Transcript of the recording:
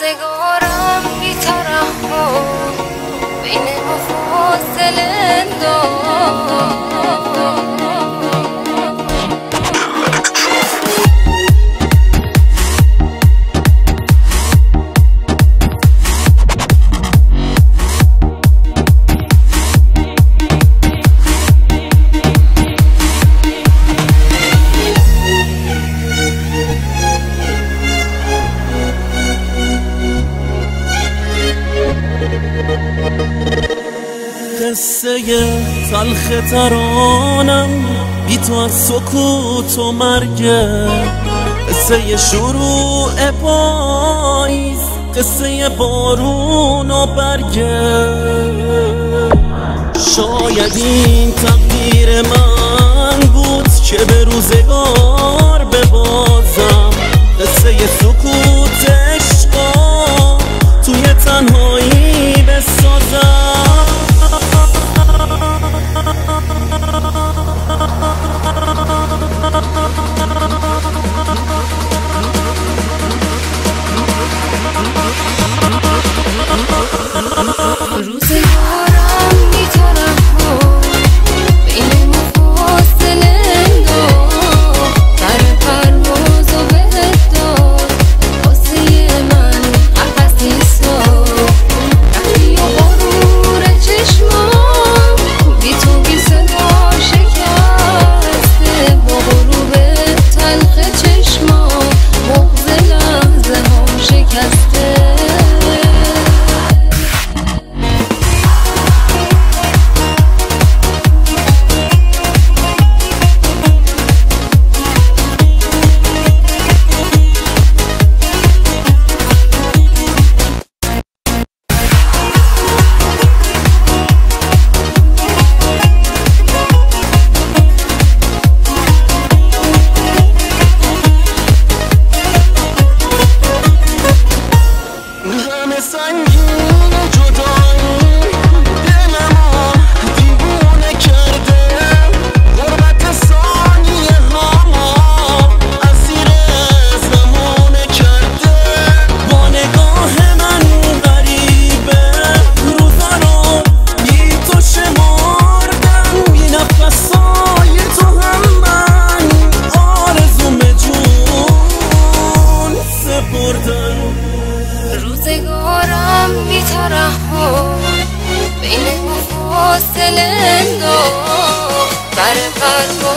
روزگارم بی قصه تلخ ترانم بی تو از سکوت و مرگه قصه شروع پاییز قصه بارون و برگه شاید این تقدیر من بود که به روزگار ببازم. قصه سکوت pastelendo Barbados